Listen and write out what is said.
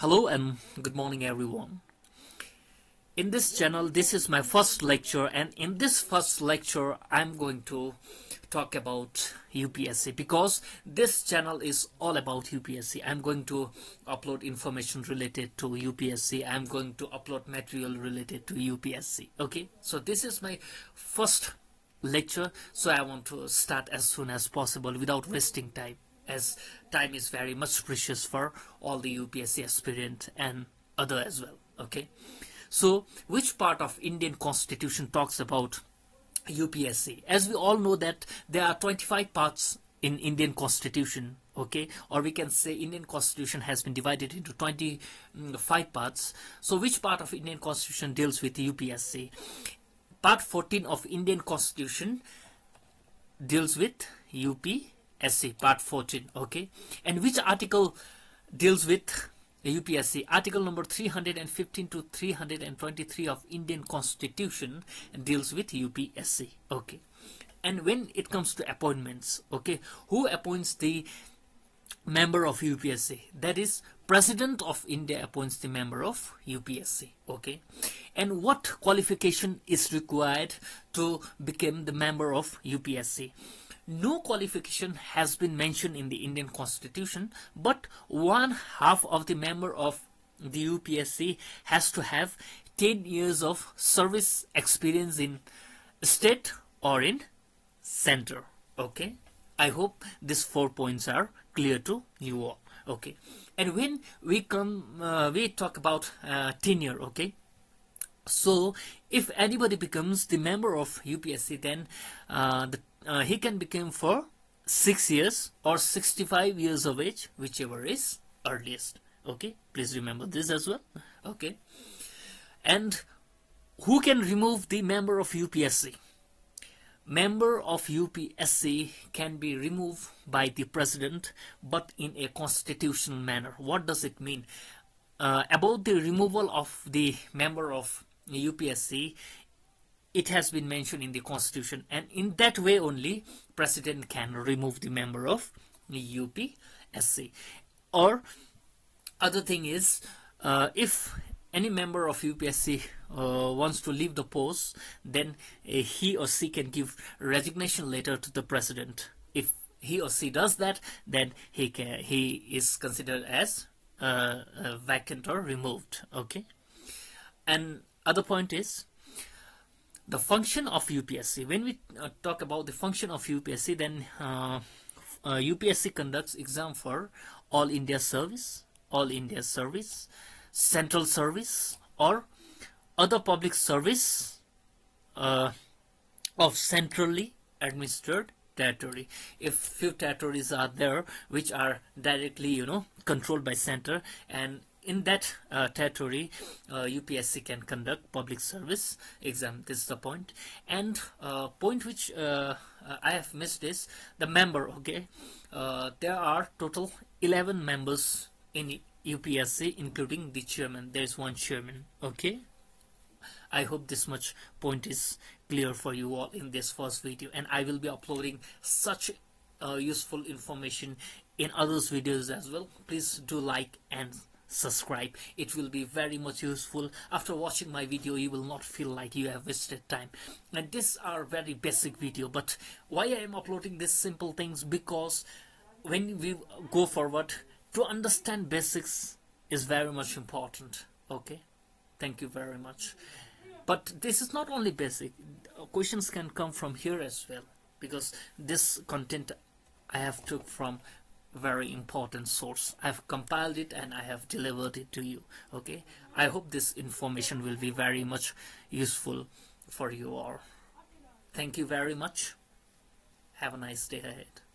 Hello and good morning everyone. In this channel this is my first lecture and in this first lecture I'm going to talk about UPSC because this channel is all about UPSC. I'm going to upload information related to UPSC. I'm going to upload material related to UPSC. Okay, so this is my first lecture so I want to start as soon as possible without wasting time as time is very much precious for all the UPSC aspirant and other as well okay? So which part of Indian constitution talks about UPSC as we all know that there are 25 parts in Indian constitution okay? Or we can say Indian constitution has been divided into 25 parts. So which part of Indian constitution deals with UPSC part 14 of Indian constitution deals with UPSC SC part 14 okay? And which article deals with UPSC article number 315 to 323 of Indian Constitution deals with UPSC okay? And when it comes to appointments okay who appoints the member of UPSC that is President of India appoints the member of UPSC okay? And what qualification is required to become the member of UPSC no qualification has been mentioned in the Indian constitution but one half of the member of the UPSC has to have 10 years of service experience in state or in center. Okay? I hope these four points are clear to you all. Okay? And when we come uh, we talk about uh, tenure okay? So if anybody becomes the member of UPSC then uh, the uh, he can become for 6 years or 65 years of age whichever is earliest. Okay please remember this as well. Okay. And who can remove the member of UPSC member of UPSC can be removed by the president but in a constitutional manner. What does it mean? Uh, about the removal of the member of UPSC it has been mentioned in the constitution and in that way only president can remove the member of UPSC or other thing is uh, if any member of UPSC uh, wants to leave the post then uh, he or she can give resignation letter to the president. If he or she does that then he can he is considered as uh, vacant or removed okay? And other point is the function of UPSC. When we uh, talk about the function of UPSC, then uh, uh, UPSC conducts exam for All India Service, All India Service, Central Service, or other public service uh, of centrally administered territory. If few territories are there which are directly, you know, controlled by center, and in that uh, territory uh, UPSC can conduct public service exam this is the point. and uh, point which uh, I have missed is the member okay? Uh, there are total 11 members in UPSC including the chairman. There is one chairman okay? I hope this much point is clear for you all in this first video. And I will be uploading such uh, useful information in others videos as well. Please do like and subscribe. It will be very much useful. After watching my video you will not feel like you have wasted time. And these are very basic video but why I am uploading these simple things? Because when we go forward to understand basics is very much important okay? Thank you very much. But this is not only basic. Questions can come from here as well because this content I have took from very important source. I've compiled it and I have delivered it to you okay? I hope this information will be very much useful for you all. Thank you very much. Have a nice day ahead